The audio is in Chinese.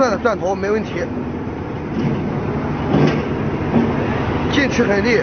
钻的钻头没问题，进去很利。